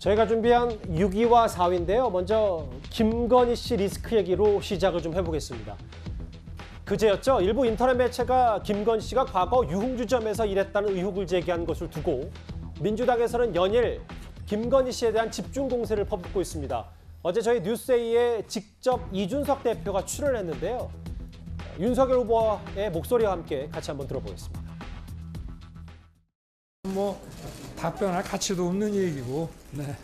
저희가 준비한 6위와 4위인데요. 먼저 김건희 씨 리스크 얘기로 시작을 좀 해보겠습니다. 그제였죠. 일부 인터넷 매체가 김건희 씨가 과거 유흥주점에서 일했다는 의혹을 제기한 것을 두고 민주당에서는 연일 김건희 씨에 대한 집중 공세를 퍼붓고 있습니다. 어제 저희 뉴스에이에 직접 이준석 대표가 출연했는데요. 윤석열 후보의 목소리와 함께 같이 한번 들어보겠습니다. 뭐 답변할 가치도 없는 얘기고 네.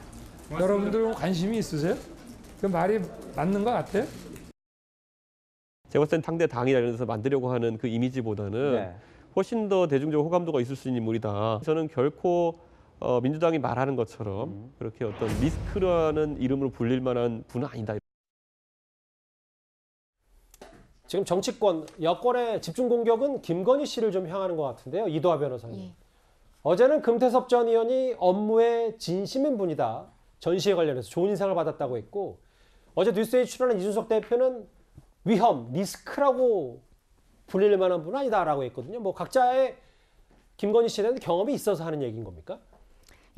여러분들 관심이 있으세요? 그 말이 맞는 것 같아요? 제가 봤을 땐 상대 당이라서 만들려고 하는 그 이미지보다는 네. 훨씬 더 대중적 호감도가 있을 수 있는 인물이다. 저는 결코 어, 민주당이 말하는 것처럼 그렇게 어떤 리스크라는 이름으로 불릴 만한 분은 아니다. 지금 정치권 여권의 집중 공격은 김건희 씨를 좀 향하는 것 같은데요. 이도하 변호사님. 예. 어제는 금태섭 전 의원이 업무에 진심인 분이다. 전시에 관련해서 좋은 인상을 받았다고 했고 어제 뉴스에 출연한 이준석 대표는 위험, 리스크라고 불릴 만한 분은 아니다라고 했거든요. 뭐 각자의 김건희 대한 경험이 있어서 하는 얘기인 겁니까?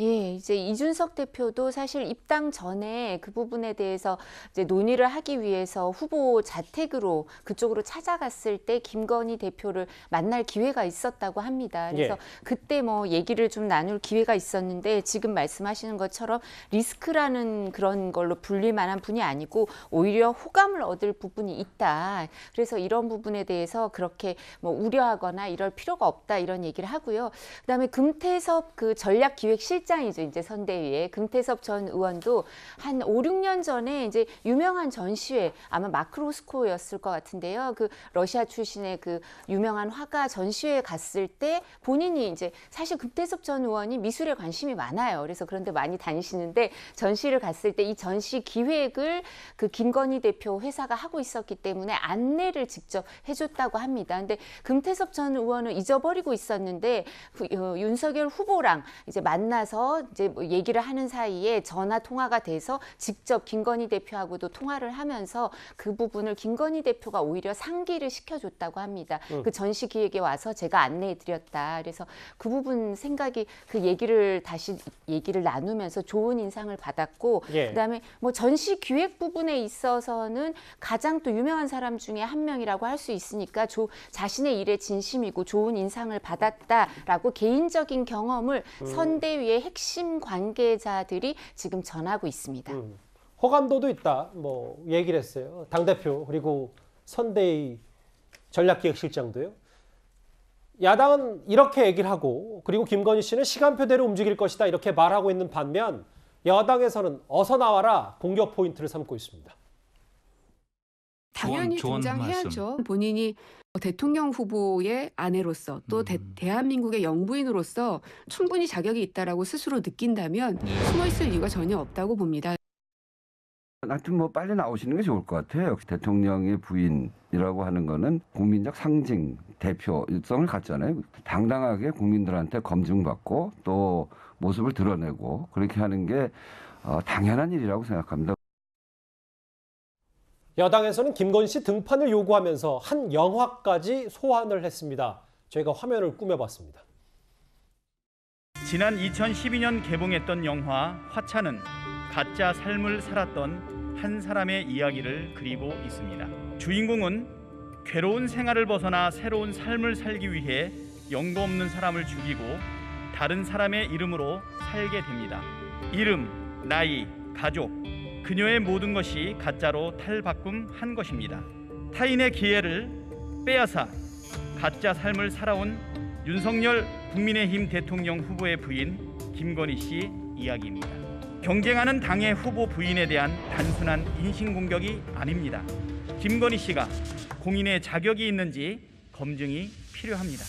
예, 이제 이준석 대표도 사실 입당 전에 그 부분에 대해서 이제 논의를 하기 위해서 후보 자택으로 그쪽으로 찾아갔을 때 김건희 대표를 만날 기회가 있었다고 합니다. 그래서 예. 그때 뭐 얘기를 좀 나눌 기회가 있었는데 지금 말씀하시는 것처럼 리스크라는 그런 걸로 불릴 만한 분이 아니고 오히려 호감을 얻을 부분이 있다. 그래서 이런 부분에 대해서 그렇게 뭐 우려하거나 이럴 필요가 없다 이런 얘기를 하고요. 그다음에 금태섭 그 전략기획실 장이죠. 이제 선대위에 금태섭 전 의원도 한 5, 6년 전에 이제 유명한 전시회 아마 마크로스코였을 것 같은데요. 그 러시아 출신의 그 유명한 화가 전시회에 갔을 때 본인이 이제 사실 금태섭 전 의원이 미술에 관심이 많아요. 그래서 그런데 많이 다니시는데 전시를 갔을 때 이 전시 기획을 그 김건희 대표 회사가 하고 있었기 때문에 안내를 직접 해줬다고 합니다. 근데 금태섭 전 의원은 잊어버리고 있었는데 그, 어, 윤석열 후보랑 이제 만나서 이제 뭐 얘기를 하는 사이에 전화 통화가 돼서 직접 김건희 대표하고도 통화를 하면서 그 부분을 김건희 대표가 오히려 상기를 시켜줬다고 합니다. 그 전시 기획에 와서 제가 안내해드렸다. 그래서 그 부분 생각이 그 얘기를 다시 얘기를 나누면서 좋은 인상을 받았고 예. 그다음에 뭐 전시 기획 부분에 있어서는 가장 또 유명한 사람 중에 한 명이라고 할 수 있으니까 조, 자신의 일에 진심이고 좋은 인상을 받았다라고 개인적인 경험을 선대위의 핵심 관계자들이 지금 전하고 있습니다. 음. 호감도도 있다. 뭐 얘기를 했어요. 당 대표 그리고 선대위 전략기획실장도요. 야당은 이렇게 얘기를 하고 그리고 김건희 씨는 시간표대로 움직일 것이다 이렇게 말하고 있는 반면 여당에서는 어서 나와라 공격 포인트를 삼고 있습니다. 당연히 조언, 조언 등장해야죠. 본인이 대통령 후보의 아내로서 또 대, 음. 대한민국의 영부인으로서 충분히 자격이 있다라고 스스로 느낀다면 예. 숨어 있을 이유가 전혀 없다고 봅니다. 하여튼 뭐 빨리 나오시는 게 좋을 것 같아요. 대통령의 부인이라고 하는 거는 국민적 상징, 대표성을 갖잖아요. 당당하게 국민들한테 검증받고 또 모습을 드러내고 그렇게 하는 게 어, 당연한 일이라고 생각합니다. 여당에서는 김건희 씨 등판을 요구하면서 한 영화까지 소환을 했습니다. 저희가 화면을 꾸며봤습니다. 지난 2012년 개봉했던 영화 화차는 가짜 삶을 살았던 한 사람의 이야기를 그리고 있습니다. 주인공은 괴로운 생활을 벗어나 새로운 삶을 살기 위해 연고 없는 사람을 죽이고 다른 사람의 이름으로 살게 됩니다. 이름, 나이, 가족, 그녀의 모든 것이 가짜로 탈바꿈한 것입니다. 타인의 기회를 빼앗아 가짜 삶을 살아온 윤석열 국민의힘 대통령 후보의 부인 김건희 씨 이야기입니다. 경쟁하는 당의 후보 부인에 대한 단순한 인신 공격이 아닙니다. 김건희 씨가 공인의 자격이 있는지 검증이 필요합니다.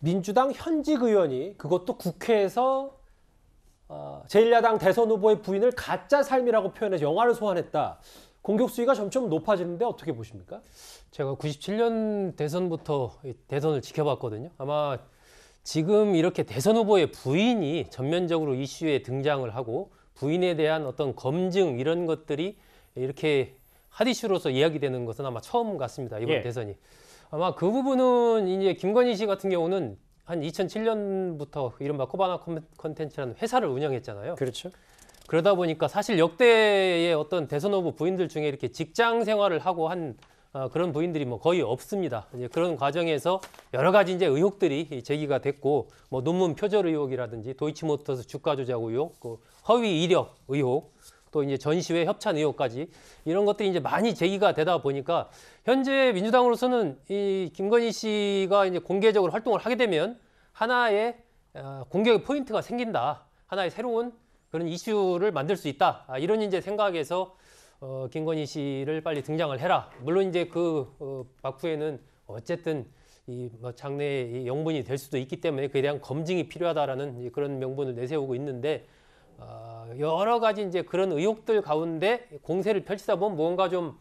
민주당 현직 의원이 그것도 국회에서 어, 제1야당 대선 후보의 부인을 가짜 삶이라고 표현해서 영화를 소환했다. 공격 수위가 점점 높아지는데 어떻게 보십니까? 제가 97년 대선부터 이 대선을 지켜봤거든요. 아마 지금 이렇게 대선 후보의 부인이 전면적으로 이슈에 등장을 하고 부인에 대한 어떤 검증 이런 것들이 이렇게 핫 이슈로서 이야기되는 것은 아마 처음 같습니다. 이번 예. 대선이. 아마 그 부분은 이제 김건희 씨 같은 경우는 한 2007년부터 이른바 코바나 컨텐츠라는 회사를 운영했잖아요. 그렇죠. 그러다 보니까 사실 역대의 어떤 대선 후보 부인들 중에 이렇게 직장 생활을 하고 한 어, 그런 부인들이 뭐 거의 없습니다. 이제 그런 과정에서 여러 가지 이제 의혹들이 제기가 됐고 뭐 논문 표절 의혹이라든지 도이치모터스 주가 조작 의혹, 그 허위 이력 의혹, 또 이제 전시회 협찬 의혹까지 이런 것들이 이제 많이 제기가 되다 보니까 현재 민주당으로서는 이 김건희 씨가 이제 공개적으로 활동을 하게 되면 하나의 어, 공격의 포인트가 생긴다. 하나의 새로운 그런 이슈를 만들 수 있다. 아, 이런 이제 생각에서 어, 김건희 씨를 빨리 등장을 해라. 물론 이제 그 어, 박후에는 어쨌든 이뭐 장래의 이 영분이 될 수도 있기 때문에 그에 대한 검증이 필요하다라는 그런 명분을 내세우고 있는데 어, 여러 가지 이제 그런 의혹들 가운데 공세를 펼치다 보면 뭔가 좀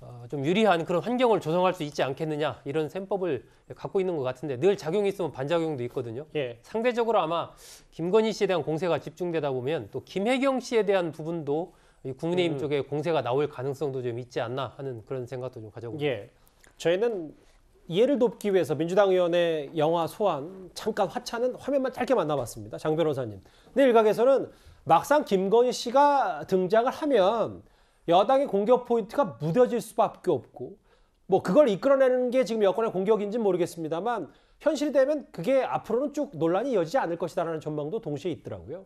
어, 좀 유리한 그런 환경을 조성할 수 있지 않겠느냐 이런 셈법을 갖고 있는 것 같은데 늘 작용이 있으면 반작용도 있거든요. 예. 상대적으로 아마 김건희 씨에 대한 공세가 집중되다 보면 또 김혜경 씨에 대한 부분도 이 국민의힘 음. 쪽에 공세가 나올 가능성도 좀 있지 않나 하는 그런 생각도 좀 가져보고 예. 저희는 이해를 돕기 위해서 민주당 의원의 영화 소환 잠깐 화차는 화면만 짧게 만나봤습니다. 장 변호사님. 근데 일각에서는 막상 김건희 씨가 등장을 하면 여당의 공격 포인트가 무뎌질 수밖에 없고 뭐 그걸 이끌어내는 게 지금 여권의 공격인지는 모르겠습니다만 현실이 되면 그게 앞으로는 쭉 논란이 이어지지 않을 것이다라는 전망도 동시에 있더라고요.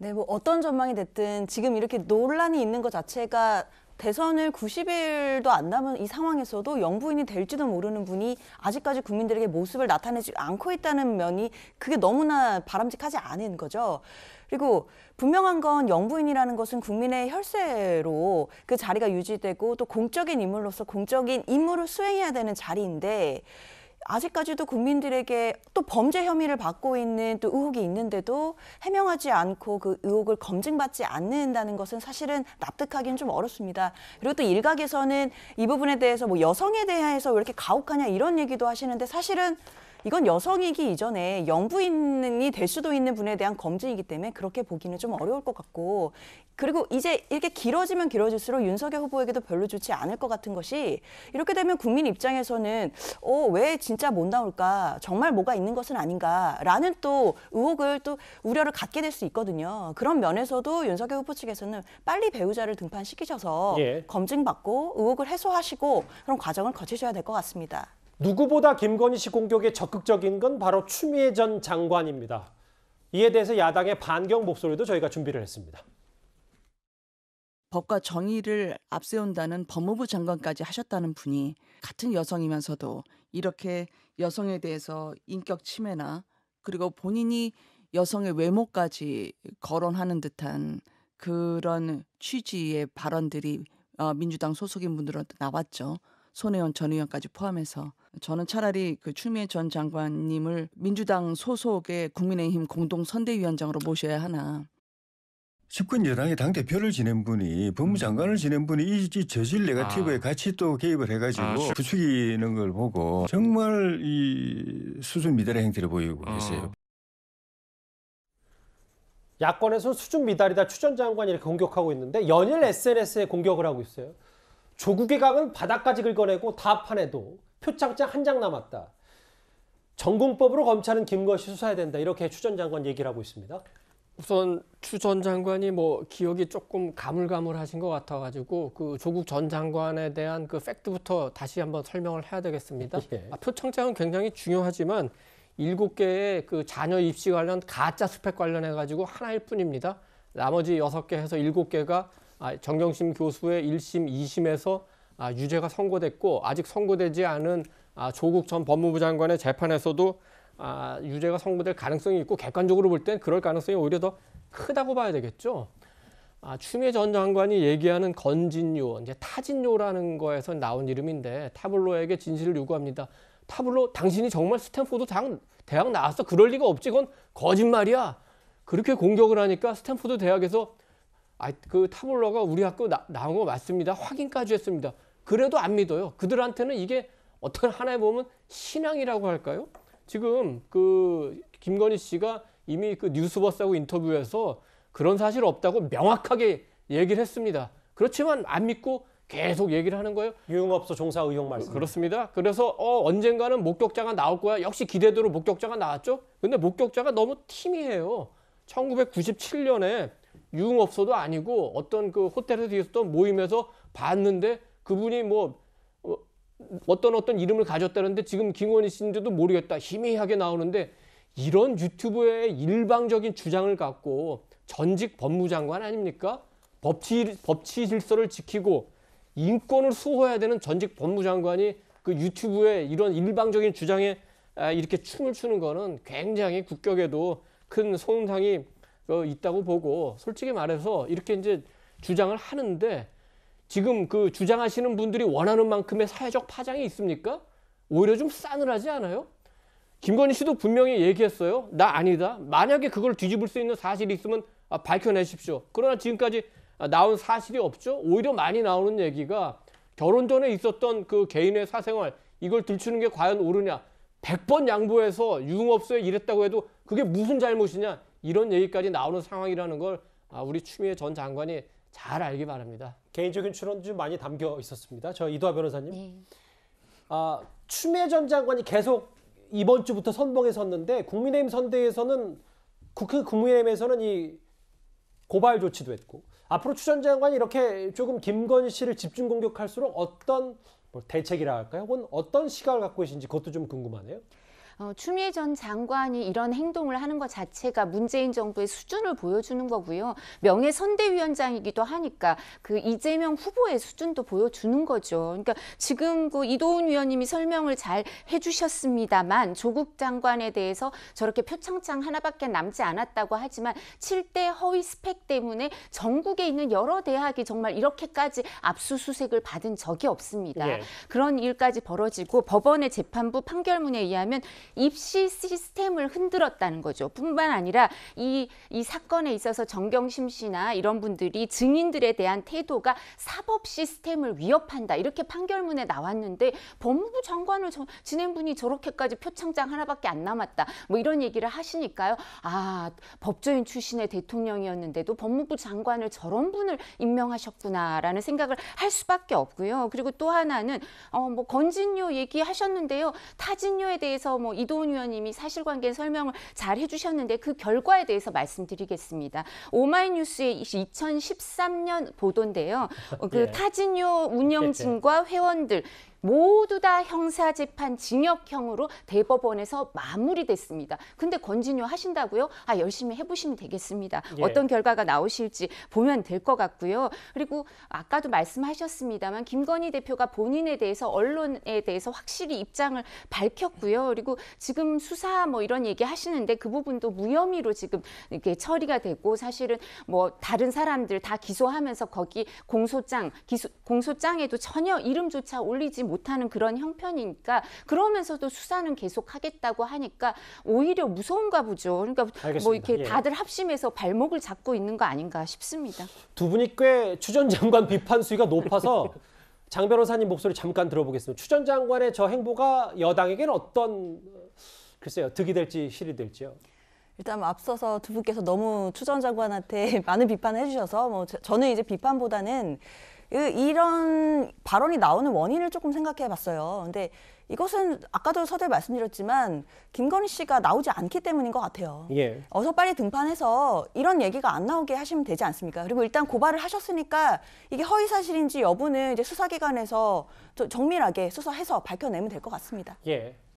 네, 뭐 어떤 전망이 됐든 지금 이렇게 논란이 있는 것 자체가 대선을 90일도 안 남은 이 상황에서도 영부인이 될지도 모르는 분이 아직까지 국민들에게 모습을 나타내지 않고 있다는 면이 그게 너무나 바람직하지 않은 거죠. 그리고 분명한 건 영부인이라는 것은 국민의 혈세로 그 자리가 유지되고 또 공적인 인물로서 공적인 임무를 수행해야 되는 자리인데 아직까지도 국민들에게 또 범죄 혐의를 받고 있는 또 의혹이 있는데도 해명하지 않고 그 의혹을 검증받지 않는다는 것은 사실은 납득하기는 좀 어렵습니다. 그리고 또 일각에서는 이 부분에 대해서 뭐 여성에 대해서 왜 이렇게 가혹하냐 이런 얘기도 하시는데 사실은 이건 여성이기 이전에 영부인이 될 수도 있는 분에 대한 검증이기 때문에 그렇게 보기는 좀 어려울 것 같고 그리고 이제 이렇게 길어지면 길어질수록 윤석열 후보에게도 별로 좋지 않을 것 같은 것이 이렇게 되면 국민 입장에서는 어 왜 진짜 못 나올까 정말 뭐가 있는 것은 아닌가라는 또 의혹을 또 우려를 갖게 될 수 있거든요 그런 면에서도 윤석열 후보 측에서는 빨리 배우자를 등판시키셔서 예. 검증받고 의혹을 해소하시고 그런 과정을 거치셔야 될 것 같습니다. 누구보다 김건희 씨 공격에 적극적인 건 바로 추미애 전 장관입니다. 이에 대해서 야당의 반경 목소리도 저희가 준비를 했습니다. 법과 정의를 앞세운다는 법무부 장관까지 하셨다는 분이 같은 여성이면서도 이렇게 여성에 대해서 인격 침해나 그리고 본인이 여성의 외모까지 거론하는 듯한 그런 취지의 발언들이 어, 민주당 소속인 분들한테 나왔죠. 손혜원 전 의원까지 포함해서 저는 차라리 그 추미애 전 장관님을 민주당 소속의 국민의힘 공동 선대위원장으로 모셔야 하나. 집권 여당의 당 대표를 지낸 분이 법무장관을 지낸 분이 이, 이 저질 네가티브에 아. 같이 또 개입을 해가지고 아, 슈- 부추기는 걸 보고 정말 이 수준 미달의 행태를 보이고 계세요. 어. 야권에서 수준 미달이다 추전 장관이 이렇게 공격하고 있는데 연일 SNS에 공격을 하고 있어요. 조국의 강은 바닥까지 긁어내고 다 파내도 표창장 한 장 남았다. 전공법으로 검찰은 김건희 수사해야 된다. 이렇게 추 전 장관 얘기를 하고 있습니다. 우선 추 전 장관이 뭐 기억이 조금 가물가물하신 것 같아가지고 그 조국 전 장관에 대한 그 팩트부터 다시 한번 설명을 해야 되겠습니다. 예. 아, 표창장은 굉장히 중요하지만 일곱 개의 그 자녀 입시 관련 가짜 스펙 관련해 가지고 하나일 뿐입니다. 나머지 여섯 개 해서 일곱 개가 아, 정경심 교수의 1심, 2심에서 아, 유죄가 선고됐고 아직 선고되지 않은 아, 조국 전 법무부 장관의 재판에서도 아, 유죄가 선고될 가능성이 있고 객관적으로 볼 땐 그럴 가능성이 오히려 더 크다고 봐야 되겠죠. 아, 추미애 전 장관이 얘기하는 건진요, 이제 타진요라는 거에서 나온 이름인데 타블로에게 진실을 요구합니다. 타블로, 당신이 정말 스탠포드 대학, 대학 나왔어? 그럴 리가 없지. 그건 거짓말이야. 그렇게 공격을 하니까 스탠포드 대학에서 아, 그 타블로가 우리 학교 나, 나온 거 맞습니다. 확인까지 했습니다. 그래도 안 믿어요. 그들한테는 이게 어떤 하나에 보면 신앙이라고 할까요? 지금 그 김건희 씨가 이미 그 뉴스버스하고 인터뷰에서 그런 사실 없다고 명확하게 얘기를 했습니다. 그렇지만 안 믿고 계속 얘기를 하는 거예요. 유흥업소 종사 의혹 말씀. 그렇습니다. 그래서 어, 언젠가는 목격자가 나올 거야. 역시 기대대로 목격자가 나왔죠. 근데 목격자가 너무 티미해요. 1997년에 유흥업소도 아니고 어떤 그 호텔에서 있었던 모임에서 봤는데 그분이 뭐 어, 어떤 어떤 이름을 가졌다는데 지금 김건희 씨인지도 모르겠다. 희미하게 나오는데 이런 유튜브의 일방적인 주장을 갖고 전직 법무장관 아닙니까? 법치, 법치 질서를 지키고 인권을 수호해야 되는 전직 법무장관이 그 유튜브에 이런 일방적인 주장에 아, 이렇게 춤을 추는 거는 굉장히 국격에도 큰 손상이 어, 있다고 보고 솔직히 말해서 이렇게 이제 주장을 하는데 지금 그 주장하시는 분들이 원하는 만큼의 사회적 파장이 있습니까? 오히려 좀 싸늘하지 않아요? 김건희 씨도 분명히 얘기했어요. 나 아니다. 만약에 그걸 뒤집을 수 있는 사실이 있으면 아, 밝혀내십시오. 그러나 지금까지 아, 나온 사실이 없죠. 오히려 많이 나오는 얘기가 결혼 전에 있었던 그 개인의 사생활 이걸 들추는 게 과연 옳으냐. 100번 양보해서 유흥업소에 일했다고 해도 그게 무슨 잘못이냐. 이런 얘기까지 나오는 상황이라는 걸 아, 우리 추미애 전 장관이 잘 알기 바랍니다. 개인적인 출연도 좀 많이 담겨 있었습니다. 저 이도하 변호사님. 네. 아, 추미애 전 장관이 계속 이번 주부터 선봉에 섰는데 국민의힘 선대에서는 국회 국민의힘에서는 이 고발 조치도 했고 앞으로 추 전 장관이 이렇게 조금 김건희 씨를 집중 공격할수록 어떤 뭐 대책이라 할까요? 혹은 어떤 시각을 갖고 계신지 그것도 좀 궁금하네요. 어, 추미애 전 장관이 이런 행동을 하는 것 자체가 문재인 정부의 수준을 보여주는 거고요. 명예 선대위원장이기도 하니까 그 이재명 후보의 수준도 보여주는 거죠. 그러니까 지금 그 이도훈 위원님이 설명을 잘 해주셨습니다만 조국 장관에 대해서 저렇게 표창장 하나밖에 남지 않았다고 하지만 7대 허위 스펙 때문에 전국에 있는 여러 대학이 정말 이렇게까지 압수수색을 받은 적이 없습니다. 예. 그런 일까지 벌어지고 법원의 재판부 판결문에 의하면 입시 시스템을 흔들었다는 거죠. 뿐만 아니라 이, 이 사건에 있어서 정경심 씨나 이런 분들이 증인들에 대한 태도가 사법 시스템을 위협한다. 이렇게 판결문에 나왔는데 법무부 장관을 저, 지낸 분이 저렇게까지 표창장 하나밖에 안 남았다. 뭐 이런 얘기를 하시니까요. 아, 법조인 출신의 대통령이었는데도 법무부 장관을 저런 분을 임명하셨구나라는 생각을 할 수밖에 없고요. 그리고 또 하나는 어, 뭐 건진요 얘기하셨는데요. 타진요에 대해서 뭐 이도훈 의원님이 사실관계 설명을 잘 해주셨는데 그 결과에 대해서 말씀드리겠습니다. 오마이뉴스의 2013년 보도인데요. 어, 그 예. 타진요 운영진과 회원들 모두 다 형사 재판 징역형으로 대법원에서 마무리됐습니다. 근데 건진요 하신다고요? 아 열심히 해보시면 되겠습니다. 예. 어떤 결과가 나오실지 보면 될 것 같고요. 그리고 아까도 말씀하셨습니다만 김건희 대표가 본인에 대해서 언론에 대해서 확실히 입장을 밝혔고요. 그리고 지금 수사 뭐 이런 얘기 하시는데 그 부분도 무혐의로 지금 이렇게 처리가 되고 사실은 뭐 다른 사람들 다 기소하면서 거기 공소장 기소, 공소장에도 전혀 이름조차 올리지 못 하는 그런 형편이니까 그러면서도 수사는 계속 하겠다고 하니까 오히려 무서운가 보죠. 그러니까 뭐 알겠습니다. 이렇게 예. 다들 합심해서 발목을 잡고 있는 거 아닌가 싶습니다. 두 분이 꽤 추 전 장관 비판 수위가 높아서 장 변호사님 목소리 잠깐 들어보겠습니다. 추 전 장관의 저 행보가 여당에게는 어떤 글쎄요 득이 될지 실이 될지요. 일단 뭐 앞서서 두 분께서 너무 추 전 장관한테 많은 비판을 해주셔서 뭐 저- 저는 이제 비판보다는 이- 이런 발언이 나오는 원인을 조금 생각해 봤어요. 근데 이것은 아까도 서두에 말씀드렸지만 김건희 씨가 나오지 않기 때문인 것 같아요. 예. 어서 빨리 등판해서 이런 얘기가 안 나오게 하시면 되지 않습니까? 그리고 일단 고발을 하셨으니까 이게 허위 사실인지 여부는 이제 수사기관에서 저- 정밀하게 수사해서 밝혀내면 될 것 같습니다. 예.